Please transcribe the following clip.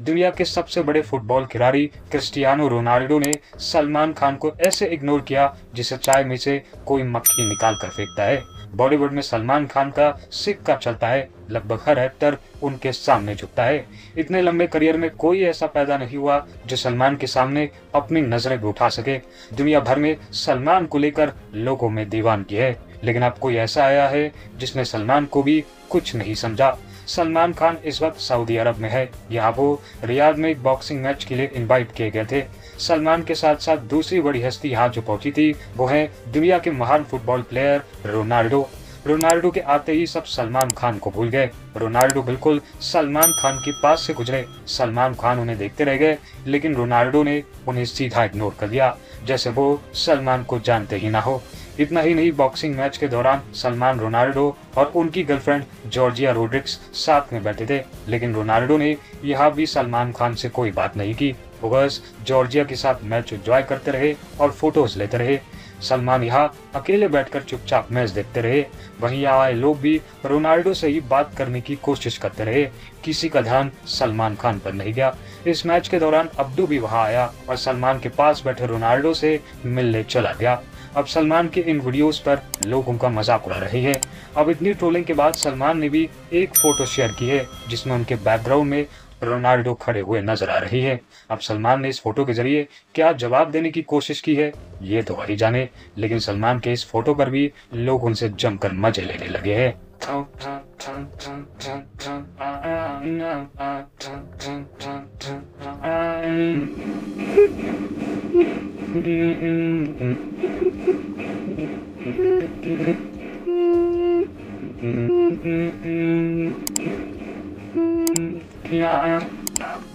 दुनिया के सबसे बड़े फुटबॉल खिलाड़ी क्रिस्टियानो रोनाल्डो ने सलमान खान को ऐसे इग्नोर किया जिसे चाय में से कोई मक्खी निकाल कर फेंकता है। बॉलीवुड में सलमान खान का सिक्का चलता है, लगभग हर एक्टर उनके सामने झुकता है। इतने लंबे करियर में कोई ऐसा पैदा नहीं हुआ जो सलमान के सामने अपनी नज़रें भी उठा सके। दुनिया भर में सलमान को लेकर लोगों में दीवान दीवानगी है लेकिन अब कोई ऐसा आया है जिसने सलमान को भी कुछ नहीं समझा। सलमान खान इस वक्त सऊदी अरब में है। यहाँ वो रियाद में एक बॉक्सिंग मैच के लिए इनवाइट किए गए थे। सलमान के साथ साथ दूसरी बड़ी हस्ती यहाँ जो पहुँची थी, वो है दुनिया के महान फुटबॉल प्लेयर रोनाल्डो। रोनाल्डो के आते ही सब सलमान खान को भूल गए। रोनाल्डो बिल्कुल सलमान खान के पास से गुजरे। सलमान खान उन्हें देखते रह गए, लेकिन रोनाल्डो ने उन्हें सीधा इग्नोर कर दिया, जैसे वो सलमान को जानते ही ना हो। इतना ही नहीं बॉक्सिंग मैच के दौरान सलमान रोनाल्डो और उनकी गर्लफ्रेंड जॉर्जिया रोड्रिक्स साथ में बैठे थे, लेकिन रोनाल्डो ने यहाँ भी सलमान खान से कोई बात नहीं की। वो बस जॉर्जिया के साथ मैच एंजॉय करते रहे और फ़ोटोज़ लेते रहे। सलमान यहाँ अकेले बैठकर चुपचाप मैच देखते रहे। वहीं यहाँ आए लोग भी रोनाल्डो से ही बात करने की कोशिश करते रहे। किसी का ध्यान सलमान खान पर नहीं गया। इस मैच के दौरान अब्दू भी वहाँ आया और सलमान के पास बैठे रोनाल्डो से मिलने चला गया। अब सलमान के इन वीडियोस पर लोग उनका मज़ाक उड़ा रहे हैं। अब इतनी ट्रोलिंग के बाद सलमान ने भी एक फ़ोटो शेयर की है, जिसमें उनके बैकग्राउंड में रोनाल्डो खड़े हुए नज़र आ रही है। अब सलमान ने इस फ़ोटो के ज़रिए क्या जवाब देने की कोशिश की है, ये तो वही जाने, लेकिन सलमान के इस फ़ोटो पर भी लोग उनसे जमकर मज़े लेने लगे हैं। Dạ, yeah.